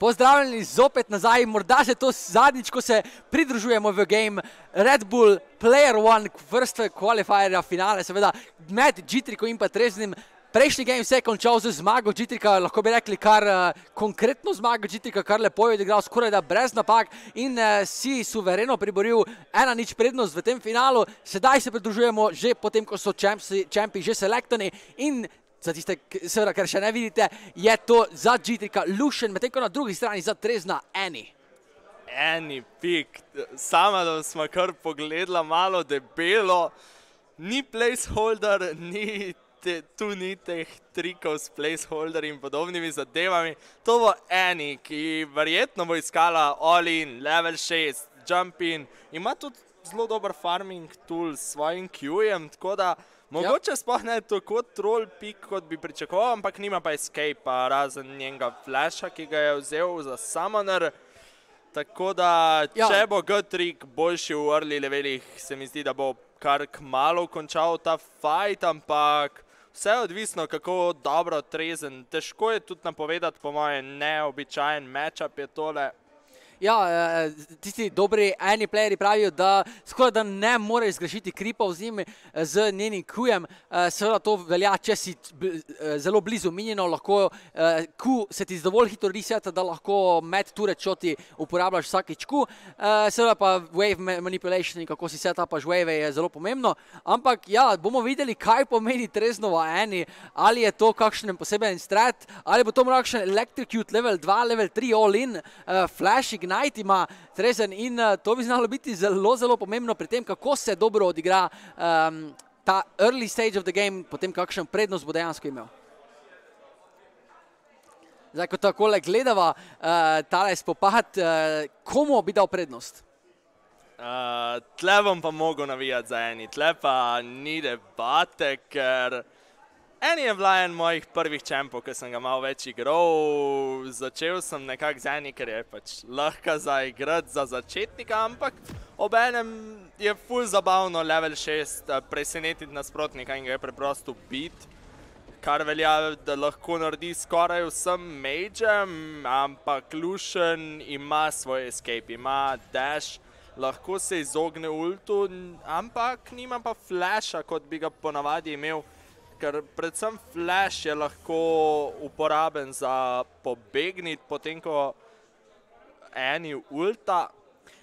Pozdravljeni zopet nazaj, morda se to zadnjič, ko se pridružujemo v game Red Bull Player One, vrste qualifierja finale, seveda med G-Triko in pa Treznim. Prejšnji game se je končal z zmago G-Trika, lahko bi rekli kar uh, konkretno zmago G-Trika, kar lepo je odigral, skoraj da brez napak in uh, si suvereno priboril ena nič prednost v tem finalu. Sedaj se pridružujemo že potem, ko so čempi že selektani in za tiste, seveda, ker še ne vidite, je to za G-Trika Lušen, medtem ko na drugi strani za Trezna Eni. Eni pik, sama da smo kar pogledala malo debelo, ni placeholder, ni te, tu ni teh trikov s placeholder in podobnimi zadevami. To bo Eni, ki verjetno bo iskala all-in, level 6, jump-in, ima tudi zelo dober farming tool s svojim Q-jem, tako da Mogoče sploh ne tako troll pik, kot bi pričakoval, ampak nima pa escape, razen njenega flasha, ki ga je vzel za summoner. Tako da, ja. če bo G-Trick boljši v early levelih, se mi zdi, da bo kar kmalo končal ta fight, ampak vse je odvisno, kako dobro trezen. Težko je tudi napovedati, po mojem, neobičajen matchup je tole. Ja, eh, tisti dobri eni playeri pravijo, da skoraj da ne morejo zgrešiti kripov z njimi, eh, z njenim kujem. Eh, seveda to velja, če si zelo blizu minjeno, lahko ku se ti dovolj hitro reseta, da lahko med ture čoti uporabljaš vsakič ku. Seveda pa wave manipulation in kako si setupaš wave je zelo pomembno. Ampak ja, bomo videli, kaj pomeni treznova eni, ali je to kakšen poseben strat, ali bo to kakšen electrocute level 2, level 3 all in, flash ignite, Ignite ima Trezen in uh, to bi znalo biti zelo, zelo pomembno pri tem, kako se dobro odigra um, ta early stage of the game, potem kakšen prednost bo dejansko imel. Zdaj, ko takole gledava uh, tale spopad, uh, komu bi dal prednost? Uh, tle bom pa mogel navijati za eni, tle pa ni debate, ker... En je bila en mojih prvih čempov, ki sem ga malo več igral. Začel sem nekako z eni, ker je pač lahko za igrati za začetnika, ampak ob enem je ful zabavno level 6 eh, presenetiti nasprotnika in ga je preprosto biti. Kar velja, da lahko naredi skoraj vsem magem, ampak Lucian ima svoj escape, ima dash, lahko se izogne ultu, ampak nima pa flasha, kot bi ga ponavadi imel ker predvsem flash je lahko uporaben za pobegniti, potem ko eni ulta.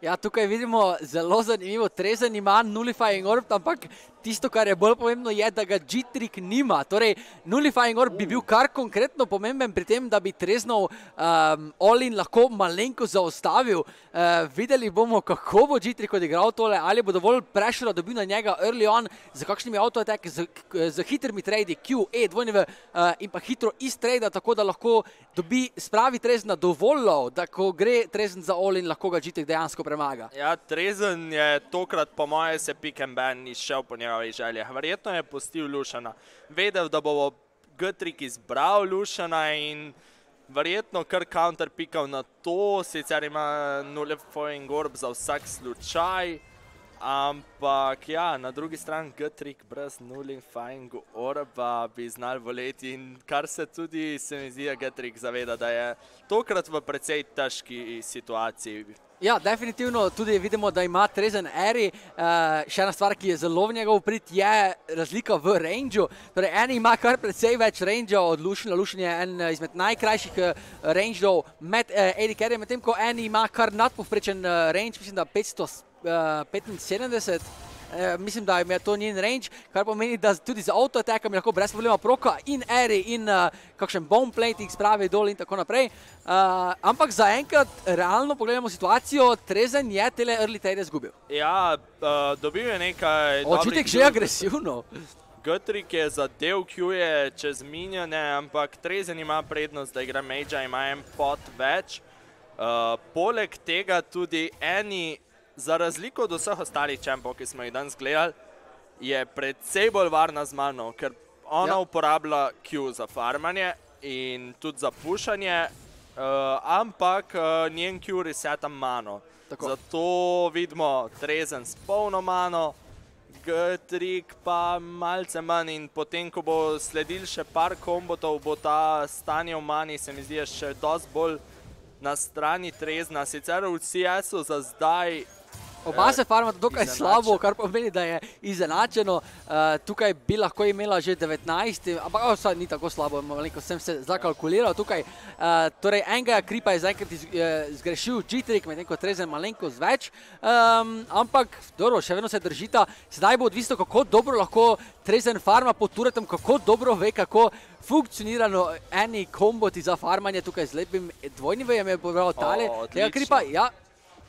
Ja, tukaj vidimo zelo zanimivo, trezen ima nullifying orb, ampak tisto, kar je bolj pomembno, je, da ga G-Trick nima. Torej, Nullifying Orb bi bil kar konkretno pomemben pri tem, da bi Treznov um, Olin lahko malenko zaustavil. Uh, videli bomo, kako bo G-Trick odigral tole, ali bo dovolj prešera dobil na njega early on, z kakšnimi auto-attacki, z, z hitrimi tradi, Q, E, dvojne v, uh, in pa hitro iz trada, tako da lahko dobi spravi Trezna dovolj lov, da ko gre Trezen za Olin, lahko ga G-Trick dejansko premaga. Ja, Trezen je tokrat po moje se pick and ban izšel po njega njegovih željah. Verjetno je pustil Lušana. Vedel, da bo Gtrik izbral Lušana in verjetno kar counter pikal na to, sicer ima nule foing orb za vsak slučaj. Ampak ja, na drugi strani Gtrik brez nulling foing orba bi znal voleti in kar se tudi se mi zdi, Gtrik zaveda, da je tokrat v precej težki situaciji. Ja, definitivno tudi vidimo, da ima Trezen Eri. Uh, še ena stvar, ki je zelo v njegov prid, je razlika v rangeu. Torej, eni ima kar precej več rangea od Lušina. Lušin je en izmed najkrajših uh, rangeov med uh, Eri Kerry, medtem ko eni ima kar nadpovprečen uh, range, mislim, da 575. Uh, Eh, mislim, da je to njen range, kar pomeni, da tudi z auto-attackom lahko brez problema proka in eri in uh, kakšen bomb plating spravi dol in tako naprej. Uh, ampak zaenkrat realno pogledamo situacijo, Trezen je tele early trade zgubil. Ja, uh, dobil je nekaj... Očitek že agresivno. Gutrik je zadev Q-je čez minjane, ampak Trezen ima prednost, da igra Mage, ima en pot več. Uh, poleg tega tudi eni za razliko od vseh ostalih čempov, ki smo jih danes gledali, je predvsej bolj varna z mano, ker ona ja. uporablja Q za farmanje in tudi za pušanje, uh, ampak uh, njen Q reseta mano. Tako. Zato vidimo trezen s polno mano, G-trik pa malce manj in potem, ko bo sledil še par kombotov, bo ta stanje v mani, se mi zdi, še dosti bolj na strani Trezna. Sicer v CS-u za zdaj Oba se farmata dokaj izenačen. slabo, kar pomeni, da je izenačeno. Uh, tukaj bi lahko imela že 19, ampak oh, saj, ni tako slabo, malenko sem se zakalkuliral tukaj. Uh, torej, enega kripa je zaenkrat iz, uh, zgrešil G-Trik, medtem ko Trezen malenko več. Um, ampak, dobro, še vedno se držita. Sedaj bo odvisno, kako dobro lahko Trezen farma pod turetom, kako dobro ve, kako funkcionirano eni komboti za farmanje tukaj z lepim dvojnim vejem je pobral tale. O, Tega kripa, ja,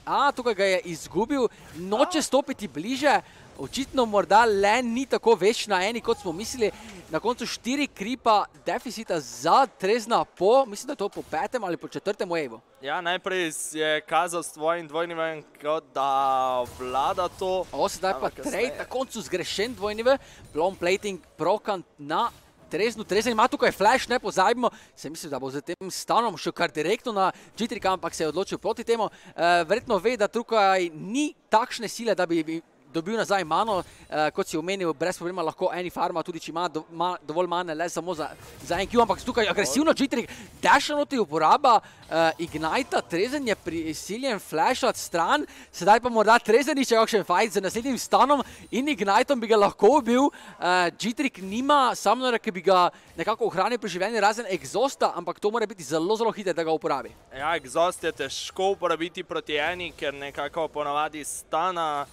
A, tukaj ga je izgubil, noče stopiti bliže, očitno morda le ni tako več na eni, kot smo mislili. Na koncu štiri kripa deficita za trezna po, mislim, da je to po petem ali po četrtem wavu. Ja, najprej je kazal s tvojim dvojnim kot da vlada to. O, sedaj pa trej, na koncu zgrešen dvojni V, blom plating, prokan na treznu. Trezen ima tukaj flash, ne pozabimo, se mislim, da bo z tem stanom šel kar direktno na G-Trick, ampak se je odločil proti temu. Uh, verjetno ve, da tukaj ni takšne sile, da bi dobil nazaj mano, uh, kot si omenil, brez problema lahko eni farma, tudi če ima, do, ima dovolj mane le samo za, za en Q, ampak tukaj agresivno G-Trick, Dashanoti uporaba uh, Ignita, Trezen je prisiljen flashat stran, sedaj pa morda Trezen išče kakšen fight z naslednjim stanom in Ignitom bi ga lahko ubil. Uh, G-Trick nima Samnora, ki bi ga nekako ohranil pri življenju, razen exhausta, ampak to mora biti zelo, zelo hitro, da ga uporabi. Ja, exhaust je težko uporabiti proti eni, ker nekako ponavadi stana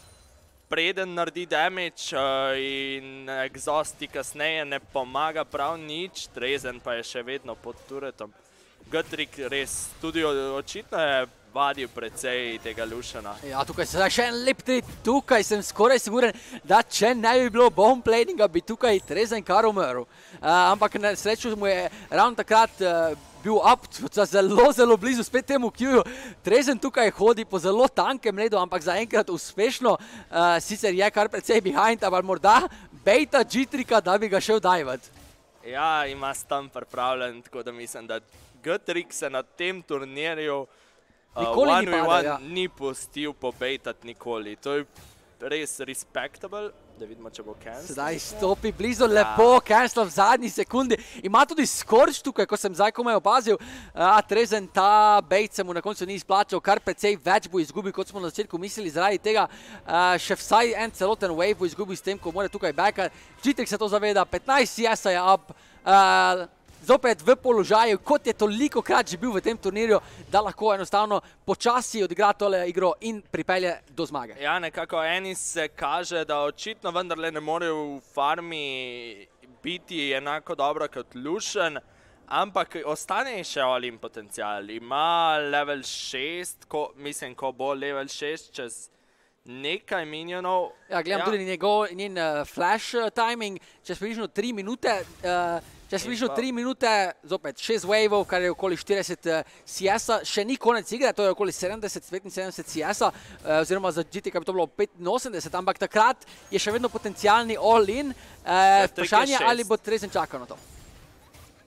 preden naredi damage uh, in exhaust ti kasneje ne pomaga prav nič, trezen pa je še vedno pod turetom. Gutrik res tudi očitno je vadil precej tega lušena. Ja, tukaj se zdaj še en lep trit, tukaj sem skoraj siguren, da če ne bi bilo bomb planinga, bi tukaj Trezen kar umrl. Uh, ampak na srečo mu je ravno takrat uh, bil up, zelo, zelo blizu spet temu Q-ju. Trezen tukaj hodi po zelo tankem ledu, ampak zaenkrat uspešno, uh, sicer je kar precej behind, ampak morda bejta G-trika, da bi ga šel dajvat. Ja, ima tam pripravljen, tako da mislim, da Gutrik se na tem turnirju uh, Nikoli ni one v padel, one ja. ni pustil pobejtati nikoli. To je res respectable, da vidimo, če bo cancel. Sedaj stopi blizu, lepo, cancel v zadnji sekundi. Ima tudi skorč tukaj, ko sem zdaj komaj opazil. A, Trezen ta bejt se mu na koncu ni izplačal, kar precej več bo izgubil, kot smo na začetku mislili. Zaradi tega a, še vsaj en celoten wave bo izgubil s tem, ko mora tukaj backa. Žitek se to zaveda, 15 CS je up. A, Zopet v položaju, kot je toliko krat že bil v tem turnirju, da lahko enostavno počasi odigra tole igro in pripelje do zmage. Ja, nekako eni se kaže, da očitno vendarle ne morejo v farmi biti enako dobro kot Lušen, ampak ostane še Olim potencial. Ima level 6, ko, mislim, ko bo level 6 čez nekaj minionov. Ja, gledam ja. tudi njegov njen uh, flash uh, timing, čez približno 3 minute. Uh, Čez približno pa- 3 minute, zopet 6 waveov, kar je okoli 40 uh, CS-a, še ni konec igre, to je okoli 70-75 CS-a, uh, oziroma za GTK bi to bilo 85, ampak takrat je še vedno potencialni all-in. Trik je vprašanje, ali bo Trezen čakal na to.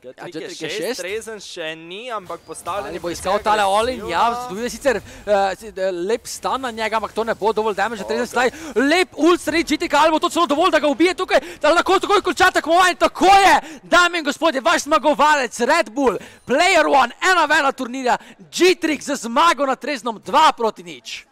Gutrik Gutrik je je šest. 6, Trezen še ni, ampak postavljen. Ali je bo iskal tale all-in, ja, tudi sicer uh, lep stan na njega, ampak to ne bo dovolj damage, Trezen sedaj lep ult sredi GTK, ali bo to celo dovolj, da ga ubije tukaj, da lahko takoj konča tekmovanje, tako je, dame in gospodje, vaš zmagovalec Red Bull, Player One, ena vena turnirja, G-Trick za zmago na Treznom 2 proti nič.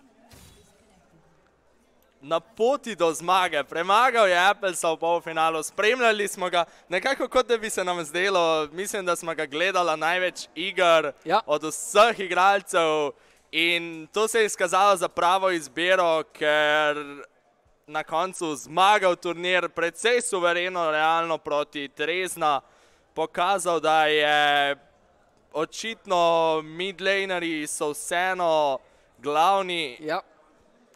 Na poti do zmage. Premagal je Applesa v polfinalu, spremljali smo ga, nekako kot da bi se nam zdelo, mislim, da smo ga gledali največ iger Ja. od vseh igralcev in to se je izkazalo za pravo izbiro, ker na koncu zmagal turnir precej suvereno, realno proti Trezna, pokazal, da je očitno midlanerji so vseeno glavni Ja.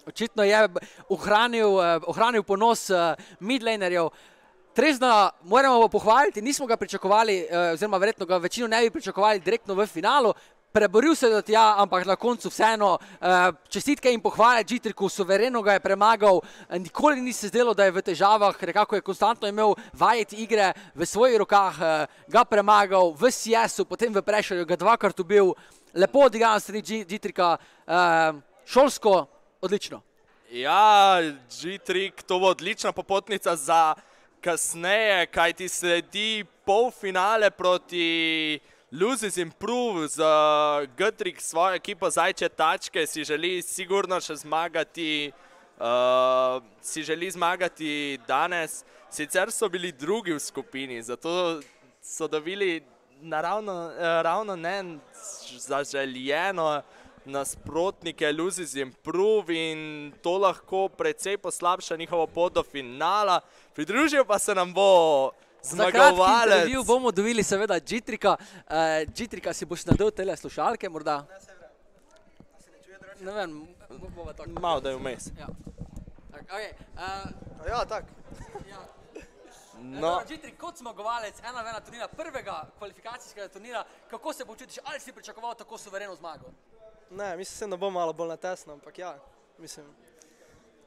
Očitno je ohranil, eh, ohranil ponos eh, midlanerjev. Trezna moramo pohvaliti, nismo ga pričakovali, eh, oziroma verjetno ga večino ne bi pričakovali direktno v finalu. Preboril se je do tja, ampak na koncu vseeno čestitke in pohvale Džitriku, suvereno ga je premagal, nikoli ni se zdelo, da je v težavah, nekako je konstantno imel vajeti igre v svojih rokah, ga premagal v CS-u, potem v Prešerju, ga dvakrat ubil, lepo odigran strani Džitrika, šolsko, odlično. Ja, G-Trik, to bo odlična popotnica za kasneje, kaj ti sledi polfinale proti Loses improve z uh, Gutrik svojo ekipo Zajče tačke, si želi sigurno še zmagati, uh, si želi zmagati danes. Sicer so bili drugi v skupini, zato so dobili uh, ravno ne zaželjeno nasprotnike Loses improve in to lahko precej poslabša njihovo pot do finala. Pridružil pa se nam bo zmagovalec. Intervju bomo dobili seveda Džitrika. Uh, Džitrika si boš nadel tele slušalke morda? Ne vem, bova tako. Malo da je vmes. Ja. Tak, okay. uh, Ja, tako. ja. No, Džitrik, kot zmagovalec ena vena turnira, prvega kvalifikacijskega turnira, kako se počutiš, ali si pričakoval tako suvereno zmago? Ne, mislim, da bo malo bolj natesno, ampak ja, mislim,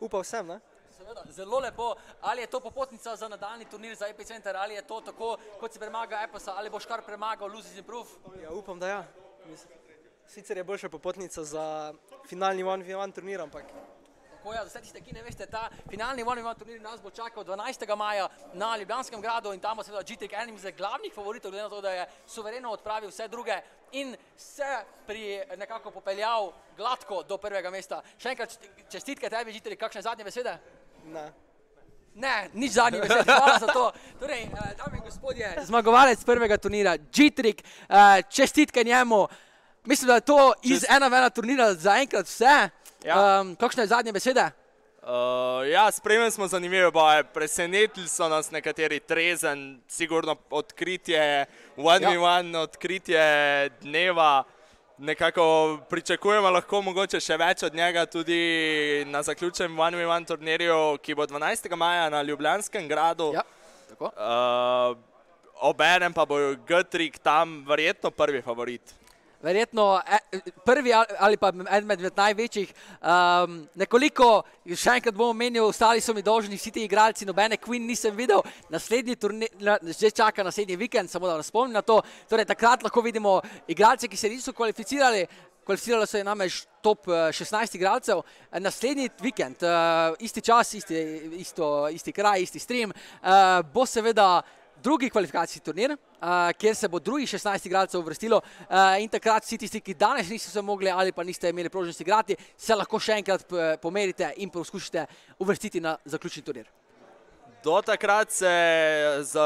upal sem, ne? Seveda, zelo lepo. Ali je to popotnica za nadaljni turnir za Epicenter, ali je to tako, kot si premagal Eposa, ali boš kar premagal Loses Improve? Ja, upam, da ja. Mislim, sicer je boljša popotnica za finalni 1v1 turnir, ampak Je, za vse tiste, ki ne veste, ta finalni one-on-one turnir nas bo čakal 12. maja na Ljubljanskem gradu in tam bo seveda Džitrik enim izmed glavnih favoritov, glede na to, da je suvereno odpravil vse druge in se pri nekako popeljal gladko do prvega mesta. Še enkrat čestitke tebi, Džitrik, kakšne zadnje besede? ne. Ne, nič zadnjih besed, hvala za to. Torej, eh, dame in gospodje, zmagovalec prvega turnira, Džitrik, eh, čestitke njemu. Mislim, da je to iz ena vena turnira zaenkrat vse. Ja. Um, kakšne zadnje besede? Uh, ja, spremljali smo zanimive boje, presenetili so nas nekateri trezen, sigurno odkritje, one ja. one, odkritje dneva. Nekako pričakujemo lahko mogoče še več od njega tudi na zaključenem one one turnirju, ki bo 12. maja na Ljubljanskem gradu. Ja, tako. Uh, Obenem pa bo Gutrik tam verjetno prvi favorit. Verjetno e, prvi ali- pa eden med največjih. Um, nekoliko, še enkrat bom omenil, ostali so mi dolžni vsi ti igralci, nobene Queen nisem videl, naslednji turnir, na- že čaka naslednji vikend, samo da vas spomnim na to. Torej, takrat lahko vidimo igralce, ki se niso kvalificirali. Kvalificiralo se je namreč top eh, 16 igralcev. Eh, Naslednji vikend, uh, isti čas, isti, isto, isti kraj, isti stream, uh, bo seveda drugi kvalifikacijski turnir, uh, kjer se bo drugih 16 igralcev uvrstilo uh, in takrat vsi tisti, ki danes niso se mogli ali pa niste imeli priložnosti igrati, se lahko še enkrat pomerite in poskušate uvrstiti na zaključni turnir. Do takrat se z,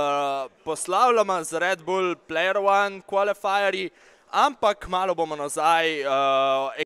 poslavljamo z Red Bull Player One qualifierji, ampak malo bomo nazaj. Uh,